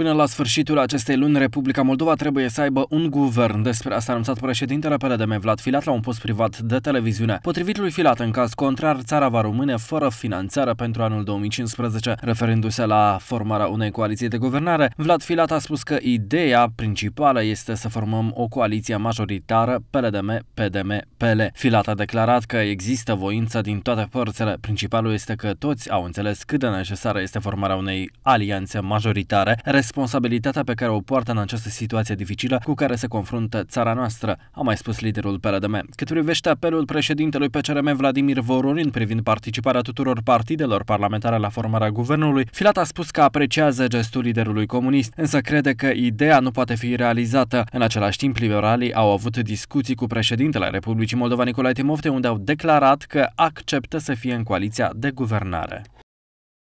Până la sfârșitul acestei luni, Republica Moldova trebuie să aibă un guvern. Despre asta a anunțat președintele PLDM Vlad Filat la un post privat de televiziune. Potrivit lui Filat, în caz contrar, țara va rămâne fără finanțare pentru anul 2015. Referindu-se la formarea unei coaliții de guvernare, Vlad Filat a spus că ideea principală este să formăm o coaliție majoritară PLDM, PDM, PL. Filat a declarat că există voință din toate părțile. Principalul este că toți au înțeles cât de necesară este formarea unei alianțe majoritare responsabilitatea pe care o poartă în această situație dificilă cu care se confruntă țara noastră, a mai spus liderul PRDM. Cât privește apelul președintelui PCRM Vladimir Voronin privind participarea tuturor partidelor parlamentare la formarea guvernului, Filat a spus că apreciază gestul liderului comunist, însă crede că ideea nu poate fi realizată. În același timp, liberalii au avut discuții cu președintele Republicii Moldova Nicolae Timofte, unde au declarat că acceptă să fie în coaliția de guvernare.